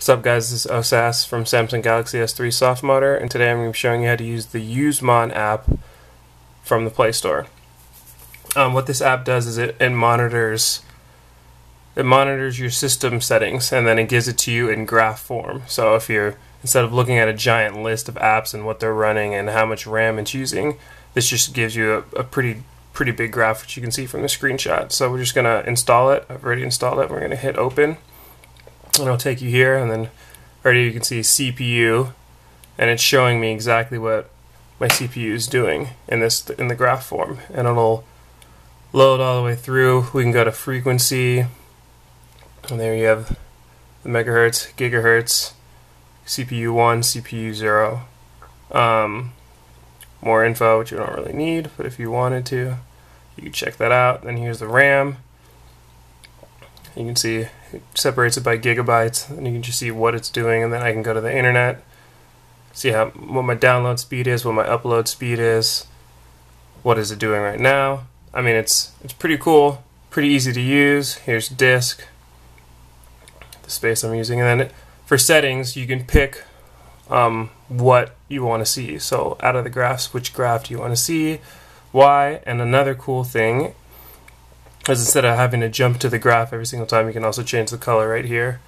What's up guys, this is Osas from Samsung Galaxy S3 Soft Modder and today I'm going to be showing you how to use the UseMon app from the Play Store. Um, what this app does is it, it monitors it monitors your system settings and then it gives it to you in graph form. So if you're instead of looking at a giant list of apps and what they're running and how much RAM it's using, this just gives you a, a pretty pretty big graph which you can see from the screenshot. So we're just going to install it. I've already installed it. We're going to hit open and it'll take you here and then already you can see CPU and it's showing me exactly what my CPU is doing in this in the graph form. And it'll load all the way through. We can go to frequency and there you have the megahertz gigahertz CPU 1 CPU 0 um, more info which you don't really need but if you wanted to you can check that out. Then here's the RAM. You can see it separates it by gigabytes, and you can just see what it's doing, and then I can go to the internet, see how what my download speed is, what my upload speed is, what is it doing right now. I mean, it's it's pretty cool, pretty easy to use. Here's disk, the space I'm using, and then it, for settings, you can pick um, what you want to see. So out of the graphs, which graph do you want to see, why, and another cool thing because instead of having to jump to the graph every single time, you can also change the color right here.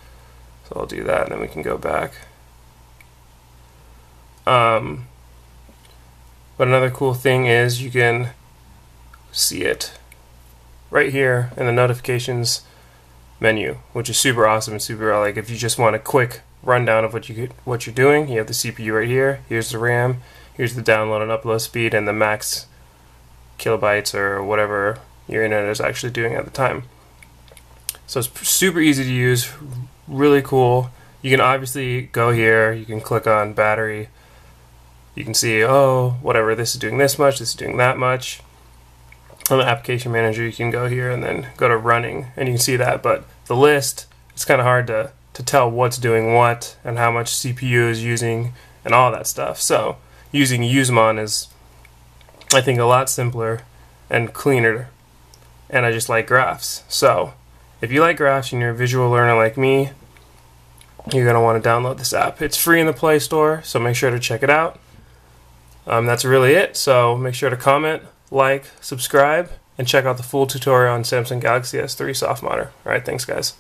So I'll do that, and then we can go back. Um, but another cool thing is you can see it right here in the notifications menu, which is super awesome and super like if you just want a quick rundown of what you what you're doing, you have the CPU right here. Here's the RAM. Here's the download and upload speed and the max kilobytes or whatever your internet is actually doing at the time. So it's super easy to use, really cool. You can obviously go here, you can click on battery. You can see, oh, whatever, this is doing this much, this is doing that much. On the application manager, you can go here and then go to running, and you can see that. But the list, it's kind of hard to, to tell what's doing what and how much CPU is using and all that stuff. So using UseMon is, I think, a lot simpler and cleaner and I just like graphs. So if you like graphs and you're a visual learner like me, you're going to want to download this app. It's free in the Play Store, so make sure to check it out. Um, that's really it. So make sure to comment, like, subscribe, and check out the full tutorial on Samsung Galaxy S3 Soft Modder. All right, thanks, guys.